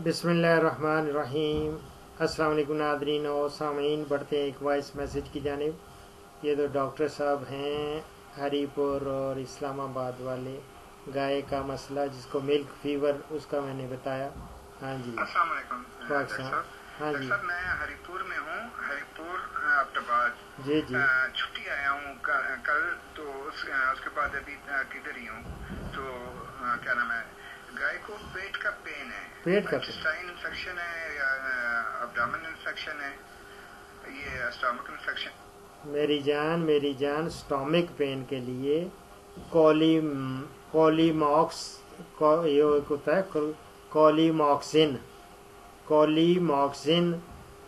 बिसमीम अस्सलाम नादरीन और सामीन बढ़ते हैं एक वॉइस मैसेज की जानब। ये तो डॉक्टर साहब हैं हरीपुर और इस्लामाबाद वाले। गाय का मसला जिसको मिल्क फीवर उसका मैंने बताया। हाँ जी। पाकिस्तान हाँ जी। मैं हरीपुर में हूँ हरीपुर अब्दाबाद जी जी। छुट्टी आया हूँ कल तो उस, उसके बाद अभी किधर ही हूँ? तो क्या नाम है? पेट का पेन है। पेट का पेन इन्फेक्शन है या अब्डामन इन्फेक्शन है ये स्टमक इन्फेक्शन मेरी जान मेरी जान स्टोमिक पेन के लिए कोली कोलीमॉक्स ये होता है कोलीमॉक्सिन कोलीमॉक्सिन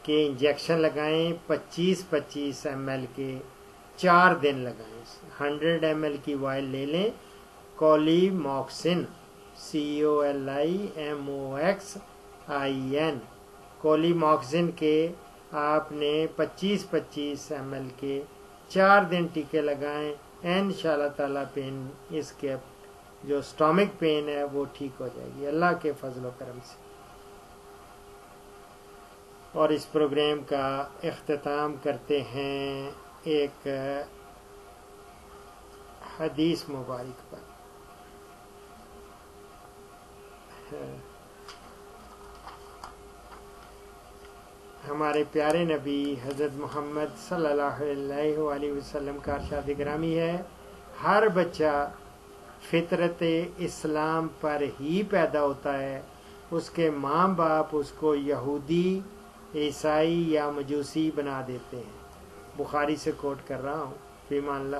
के इंजेक्शन लगाएँ 25-25 एम के चार दिन लगाएँ। 100 एम की वायल ले लें Colimoxin C O L I M O X I N Colimoxin के आपने 25-25 एम के चार दिन टीके लगाएँ। इन ताला पेन इसके जो स्टोमिक पेन है, वो ठीक हो जाएगी। अल्लाह के फजल करम से। और इस प्रोग्राम का अख्ताम करते हैं एक हदीस मुबारक पर। हमारे प्यारे नबी हज़रत मोहम्मद सल्लल्लाहु अलैहि वसल्लम का अरशाद ग्रामी है। हर बच्चा फितरत इस्लाम पर ही पैदा होता है। उसके माँ बाप उसको यहूदी, ईसाई या मजूसी बना देते हैं। बुखारी से कोट कर रहा हूँ। फीमान